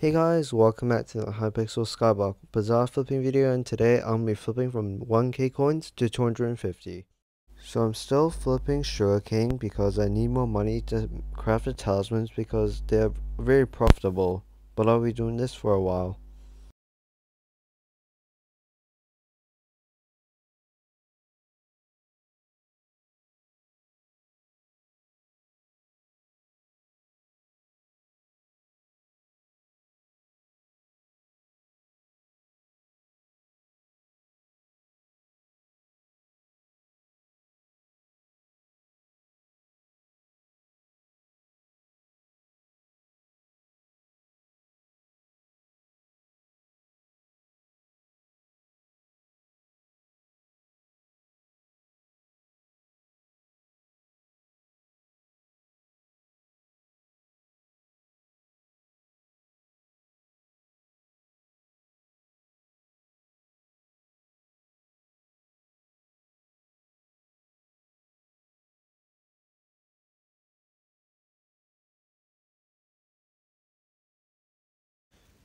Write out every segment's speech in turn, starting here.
Hey guys, welcome back to the Hypixel Skyblock Bazaar flipping video and today I'll be flipping from 1k coins to 250. So I'm still flipping sugarcane because I need more money to craft the talismans because they're very profitable, but I'll be doing this for a while.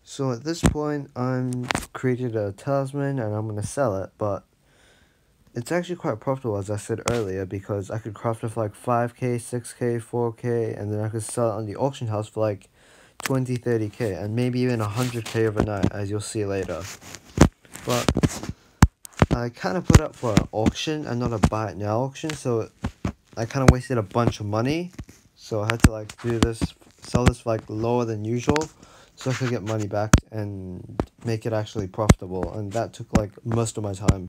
So at this point, I'm created a talisman and I'm gonna sell it, but it's actually quite profitable as I said earlier because I could craft it for like 5k, 6k, 4k, and then I could sell it on the auction house for like 20, 30k, and maybe even 100k overnight as you'll see later. But I kind of put up for an auction and not a buy it now auction, so I kind of wasted a bunch of money. So I had to like do this, sell this for like lower than usual so I could get money back and make it actually profitable. And that took like most of my time.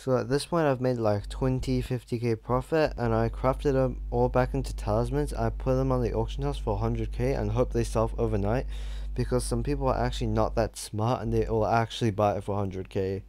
So at this point I've made like 20, 50k profit and I crafted them all back into talismans. I put them on the auction house for 100k and hope they sell overnight because some people are actually not that smart and they will actually buy it for 100k.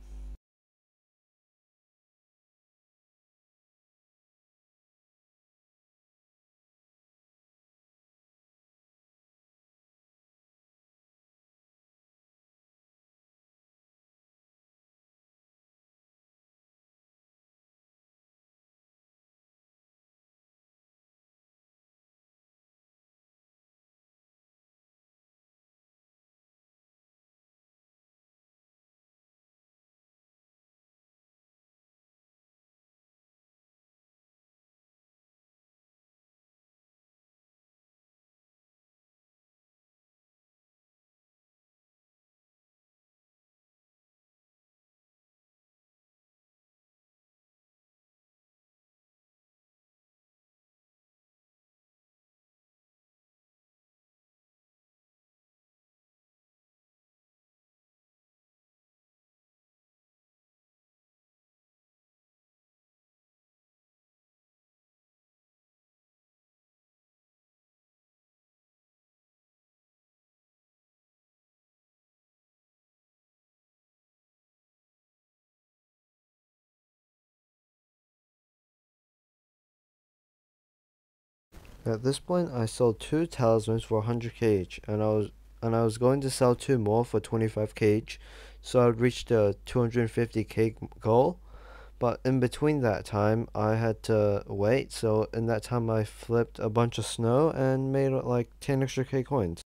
At this point, I sold two talismans for 100k each, and I was and I was going to sell two more for 25k each, so I would reach the 250k goal. But in between that time, I had to wait. So in that time, I flipped a bunch of snow and made like 10 extra k coins.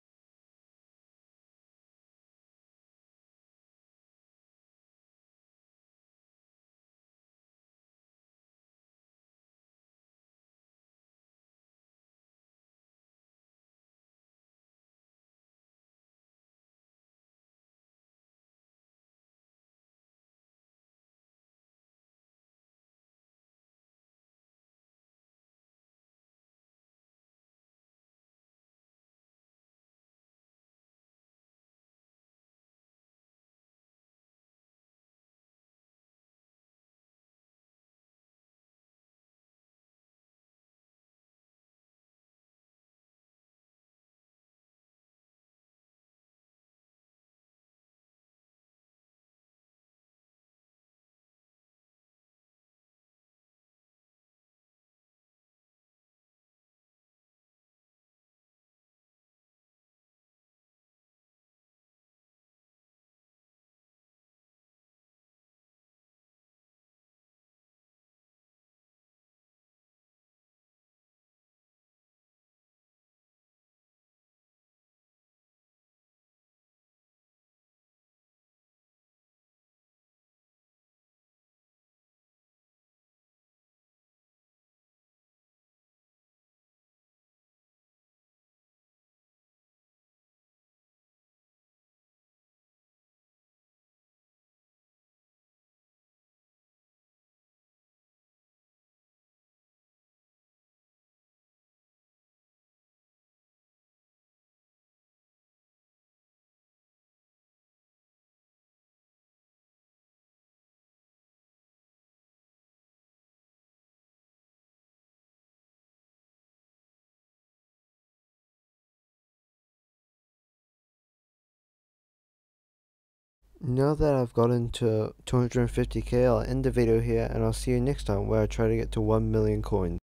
Now that I've gotten to 250k, I'll end the video here and I'll see you next time where I try to get to 1 million coins.